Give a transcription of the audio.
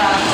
stuff.